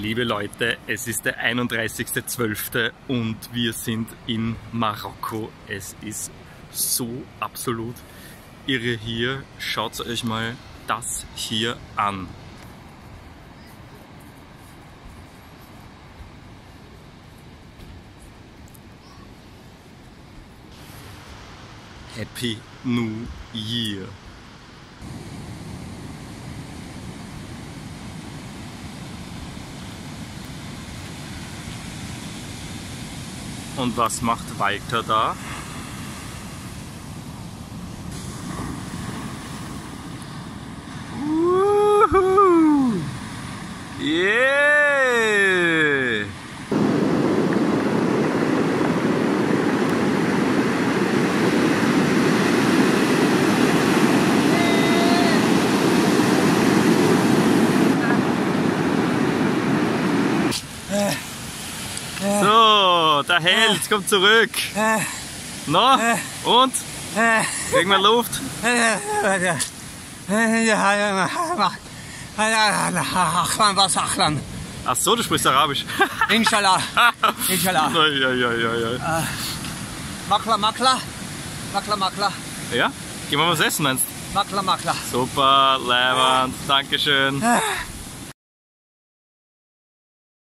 Liebe Leute, es ist der 31.12. und wir sind in Marokko. Es ist so absolut irre hier. Schaut euch mal das hier an. Happy New Year. Und was macht Walter da? Der Held kommt zurück. Na, und? Kriegen wir Luft? was Achlan. Ach so, du sprichst Arabisch. Inshallah. Inshallah. Ja, ja, ja, ja. Makla, makla. Makla, makla. Ja? Gehen wir was essen, meinst Makla, makla. du? Super, Leiband, Dankeschön.